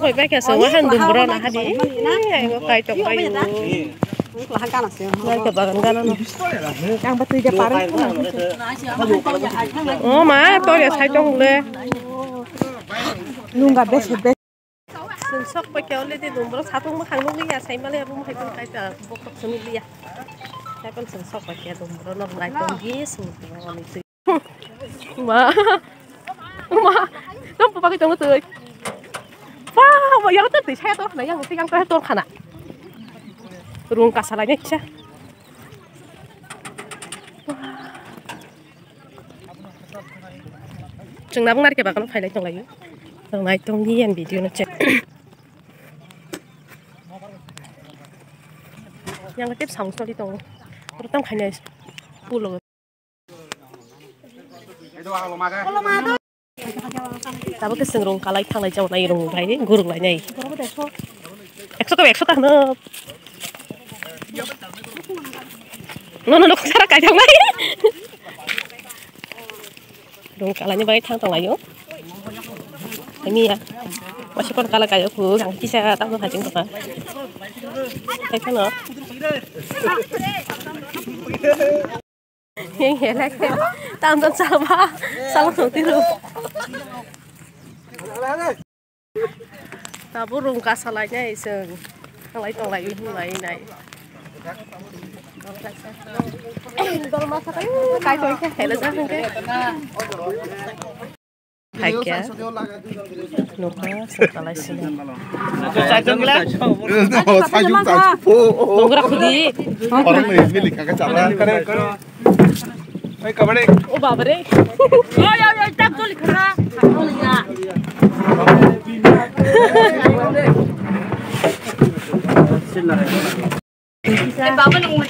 Chokoy ba kya so wa han dum bro na hadi. Ai ngo kai dia parah. Oh ma to ya sai chong le. Nungga bes bes. Sun sok kya le de dum bro sa tung ma khang lu ya sai ma le rum hai tung kai ta bok tok sumi li ya. Sai kon sun sok ba kya dum bro no lai tong gi tu. Ma. Ma. Nó ba cái trong Wow, yang tu xe tôi, này yang tu yang tu tôi khana. Ruang kasalanya cha. Chừng nào ngar ke bakal phải lấy trong lại. Trong lại trong đi ăn video. Yang cái tiếp sóng cho đi tông. Tôi tâm khai này. Pulo. Tapi ke sengrong kalai thanglai jaw nai rong bai guruk lai nai. Ekso ka ekso ta no. No no no cara thang nai. Rong kalai bai thang tong lai yo. Ini ya. Masih kon kalai kai ku gang bisa ta no hajing. Kai kan no. Yang helak. Tang ton sama. Sang thủ tiru. Tabu rung kasalanya iseng. Ngalai tong lai hu lai nai. Kalau masak aja kai koi ke hele sa ke. Hai kya? Nuka sekalai ওই কবড়ে ও বাবারে ওই ওই ওই টাক তো লিখরা তো লিখরা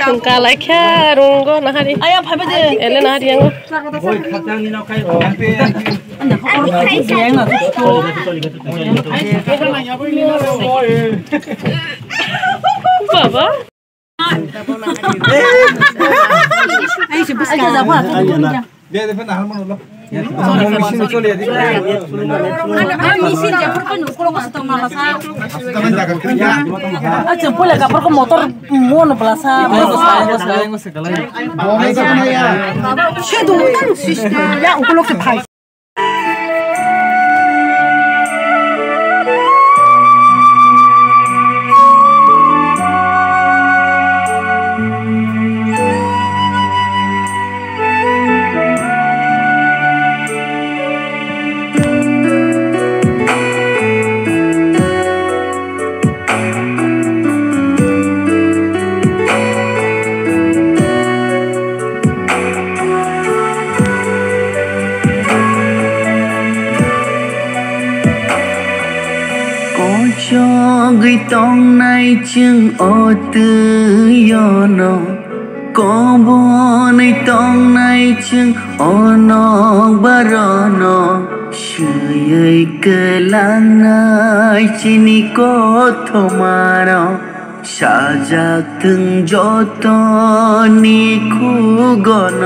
Tungka lai kya ronggo nahari. Ayah papa je. Ele nahari yang. Boy khatang ni nak kai. Baba. Depan Ay, misin dia pun kan kalau kasih tahu malas ah. kalian jangan kerja Ah, jempol ya kapur ke motor mau ya kan sistem ya ukulok cho gửi tông nay chừng ô tư yo nó có bố nay tông nay chừng ô nó bà rò nó Trời ơi cơ lãng ai chỉ ni có thô mà nó সাজা তুঞ্জত নিখু গণ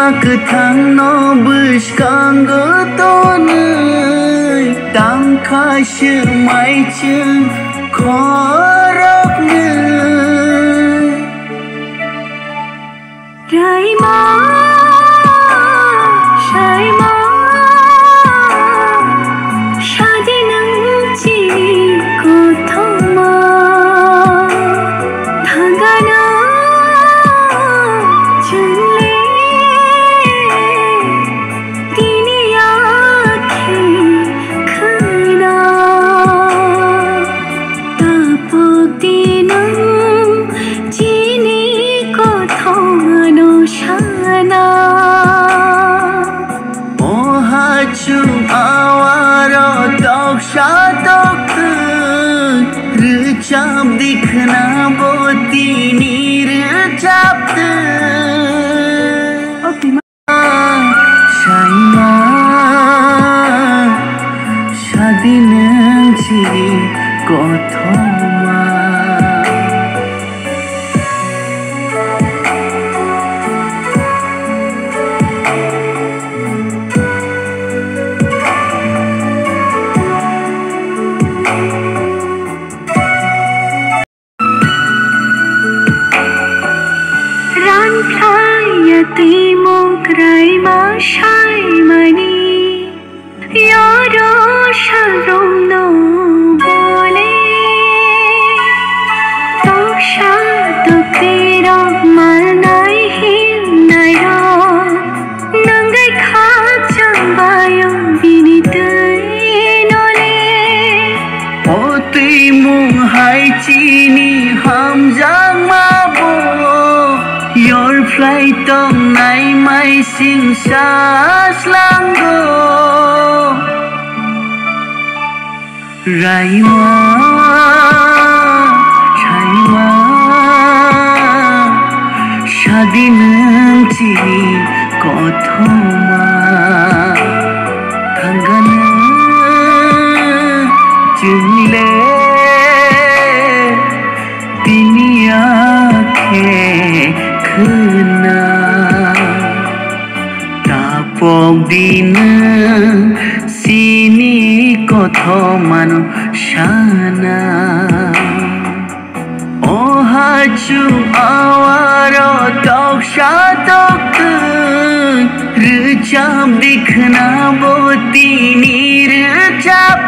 mặc tháng nó bứt càng ngỡ to nơi đang khai chưa mãi chân khó rớt nơi Rồi mãi দিনেছি কথা ती मोगराई माशा rai tông nay mai sing sa slang go rai hoa rai hoa shadi nang chi ko thoma thangana chini মানু শানা ও হাচু আওয়ার তকসা তক রচাপ দেখনা বতি নির চাপ।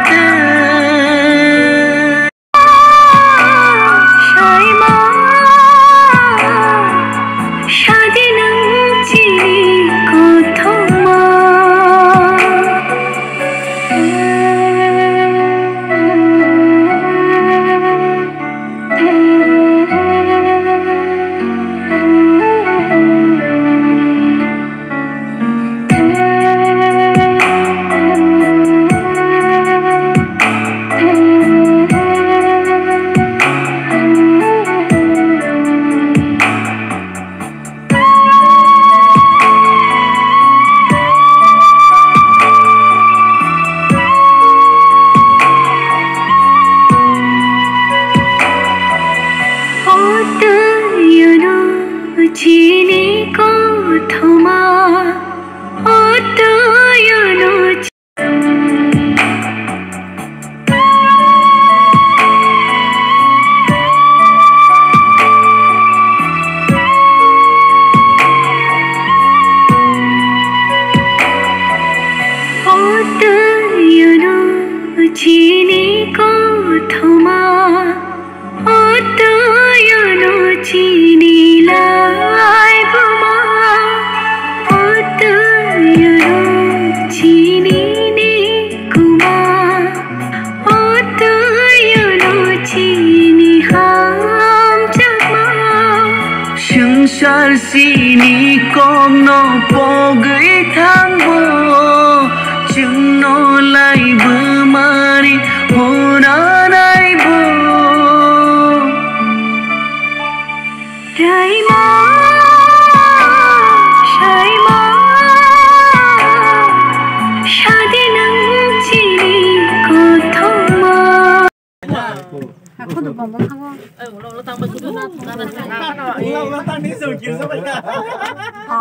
চিনি কথমা অতয়ন চিনিলাই বোমা অতয়ন চিনি সংসার চিনি কম পগে থাকব ಚಿನ್ನೋಲೈ ಮಾರಿ ಹೋನಾನೈ ಭೋ ಜೈ ಮಾ không được còn bông không? Ừ, nó nó tăng bao nhiêu nó tăng nó tăng đi rồi kiếm sao vậy? Hả?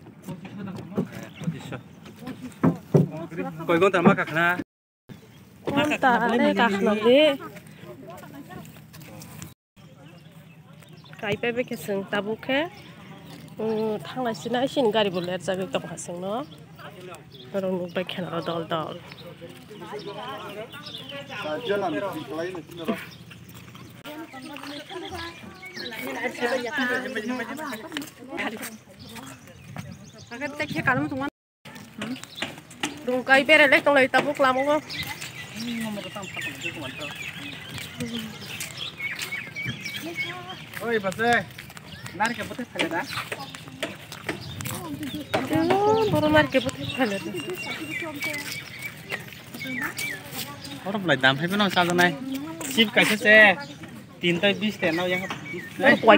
koi gon tama kak na. Gon ta ale kak lo le kai pe be keseng tabu ke mm, thang lai sina sin gari bol le ja ge kam haseng no ron nu dal dal Agak tek ya kalau tuan. tung cây bé lấy tung này tao bốc làm không? Ôi bà dê nãy cái bút thay đó bố mày cái bút thay đó có đọc lại đám thấy bên nào sao giờ này? Chim cái xe tin tay biết thế nào vậy quay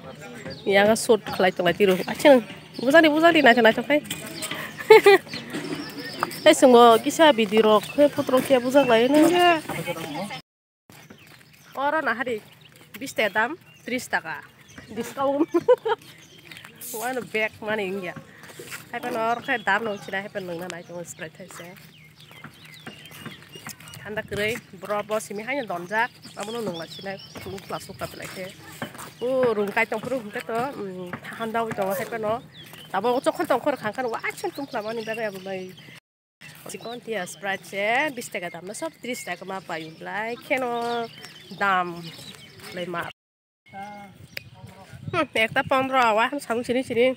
yaga sot khlai tongai tiru achin busari buzali nacho nacho khai ai sungo kisa bidiro khe putro kya buzak lai na ora na hari. Bis ta dam 30 taka discount one bag mana ingya happen or khe dam no chira happen nang na chong spread thai se. Thanda kre bro bo simi hain donjak amono nang la china class ukap lai รุงใกตองครุ่งก็ตัวทำดาวตัวให้ปะเนาะแต่บอกว่าจะคนตองคนขังกันว่าฉันตุ้มขลำมันนี่แบบแบไม่สิ่งนที่สปรายเช่บิสเตกดามนะสอบตริสเตก็มาไปอยู่ไล่แค่เนาะดามเลยมาเอกตาปอนรอวะทำสองชิ้นนี้ชิ้นนี้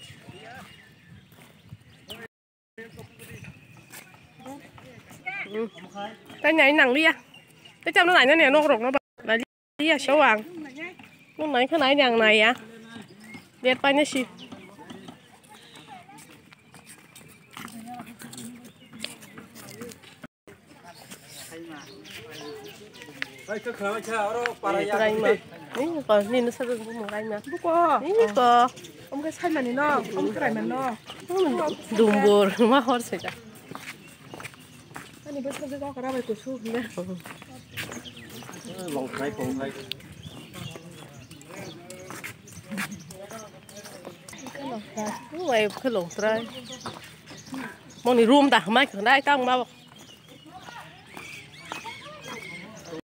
แตั้งไหนหนังเรียแต่จำได้นไหนนั่นเนี่ยนกหรกเนาะแบบเรียเชวัง มันไหนข้างไหนอย่างไหนอะเด็ดไปนะสินี่ก็นี่นึกว่าจะมึงไรมั้บุกอะนี่ก็อมก็ใช่มันนี่นาะอมก็ไรมันเนาะดุมบูร์มาฮอร์เสจ้ะอันนี้เป็นคนที่ก็กระไรไปกูชูบเนี่ยลองใช้ผมใช้ ลงตรายมองในรูมตาไม่ได้ตั้งมา